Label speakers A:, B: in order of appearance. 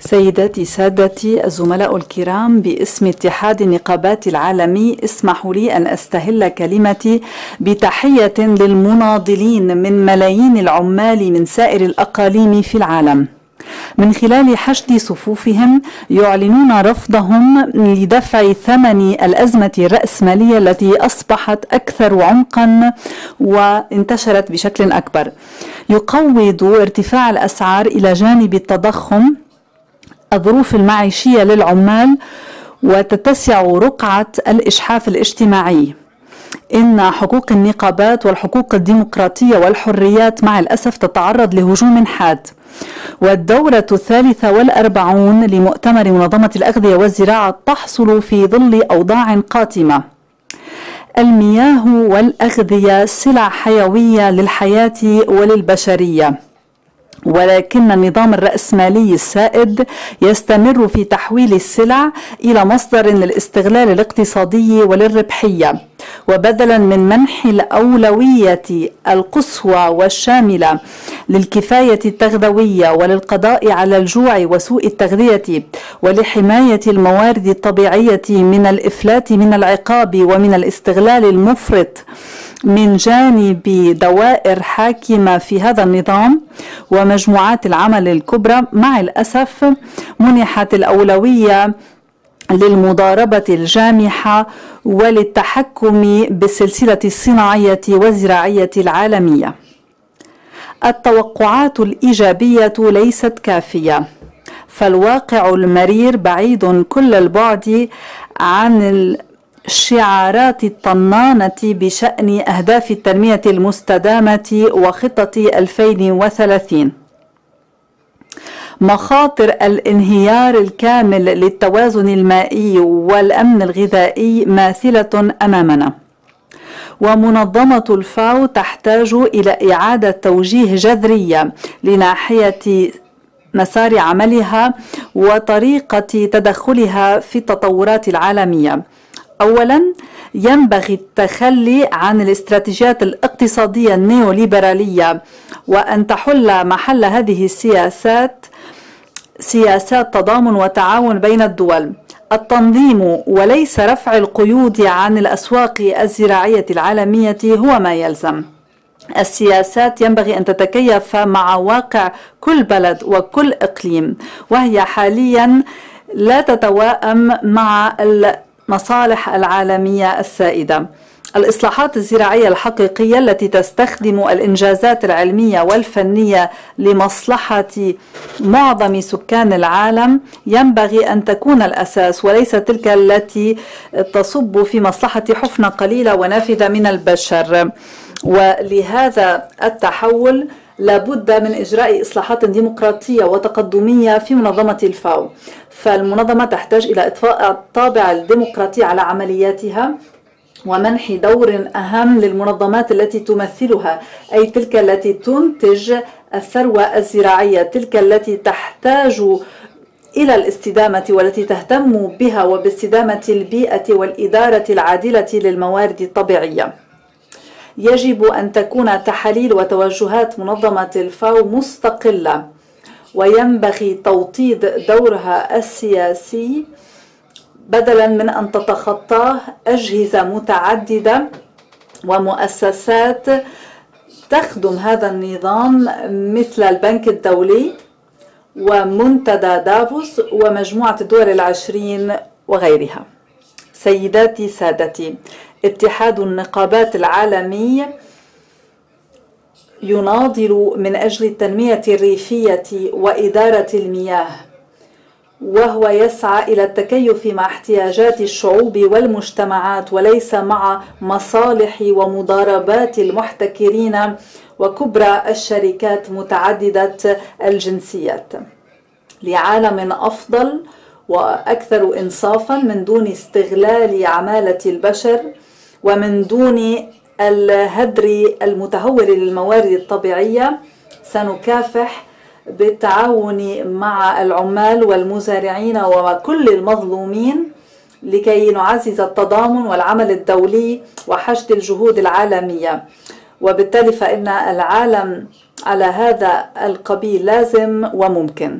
A: سيداتي سادتي الزملاء الكرام باسم اتحاد النقابات العالمي اسمحوا لي أن أستهل كلمتي بتحية للمناضلين من ملايين العمال من سائر الأقاليم في العالم. من خلال حشد صفوفهم يعلنون رفضهم لدفع ثمن الأزمة الرأسمالية التي أصبحت أكثر عمقا وانتشرت بشكل أكبر. يقوض ارتفاع الأسعار إلى جانب التضخم الظروف المعيشية للعمال وتتسع رقعة الإشحاف الاجتماعي. إن حقوق النقابات والحقوق الديمقراطية والحريات مع الأسف تتعرض لهجوم حاد. والدورة الثالثة والأربعون لمؤتمر منظمة الأغذية والزراعة تحصل في ظل أوضاع قاتمة. المياه والأغذية سلع حيوية للحياة وللبشرية. ولكن النظام الرأسمالي السائد يستمر في تحويل السلع إلى مصدر للاستغلال الاقتصادي وللربحية. وبدلا من منح الأولوية القصوى والشاملة للكفاية التغذوية وللقضاء على الجوع وسوء التغذية ولحماية الموارد الطبيعية من الإفلات من العقاب ومن الاستغلال المفرط من جانب دوائر حاكمة في هذا النظام ومجموعات العمل الكبرى. مع الأسف منحت الأولوية للمضاربة الجامحة وللتحكم بالسلسلة الصناعية والزراعية العالمية. التوقعات الإيجابية ليست كافية، فالواقع المرير بعيد كل البعد عن الشعارات الطنانة بشأن أهداف التنمية المستدامة وخطة 2030 مخاطر الانهيار الكامل للتوازن المائي والأمن الغذائي ماثلة أمامنا. ومنظمة الفاو تحتاج إلى إعادة توجيه جذرية لناحية مسار عملها وطريقة تدخلها في التطورات العالمية. اولا ينبغي التخلي عن الاستراتيجيات الاقتصادية النيوليبرالية وأن تحل محل هذه السياسات سياسات تضامن وتعاون بين الدول. التنظيم وليس رفع القيود عن الأسواق الزراعية العالمية هو ما يلزم. السياسات ينبغي أن تتكيف مع واقع كل بلد وكل إقليم وهي حاليا لا تتوائم مع المصالح العالمية السائدة. الإصلاحات الزراعية الحقيقية التي تستخدم الإنجازات العلمية والفنية لمصلحة معظم سكان العالم ينبغي أن تكون الأساس وليس تلك التي تصب في مصلحة حفنة قليلة ونافذة من البشر. ولهذا التحول لابد من إجراء إصلاحات ديمقراطية وتقدمية في منظمة الفاو. فالمنظمة تحتاج إلى إطفاء الطابع الديمقراطي على عملياتها. ومنح دور أهم للمنظمات التي تمثلها أي تلك التي تنتج الثروة الزراعية تلك التي تحتاج إلى الاستدامة والتي تهتم بها وباستدامة البيئة والإدارة العادلة للموارد الطبيعية. يجب أن تكون تحاليل وتوجهات منظمة الفاو مستقلة وينبغي توطيد دورها السياسي بدلا من أن تتخطاه أجهزة متعددة ومؤسسات تخدم هذا النظام مثل البنك الدولي ومنتدى دافوس ومجموعة الدول العشرين وغيرها. سيداتي سادتي اتحاد النقابات العالمي يناضل من أجل التنمية الريفية وإدارة المياه. وهو يسعى إلى التكيف مع احتياجات الشعوب والمجتمعات وليس مع مصالح ومضاربات المحتكرين وكبرى الشركات متعددة الجنسيات. لعالم أفضل وأكثر انصافا من دون استغلال عمالة البشر ومن دون الهدر المتهور للموارد الطبيعية سنكافح بالتعاون مع العمال والمزارعين وكل المظلومين لكي نعزز التضامن والعمل الدولي وحشد الجهود العالمية. وبالتالي فإن العالم على هذا القبيل لازم وممكن.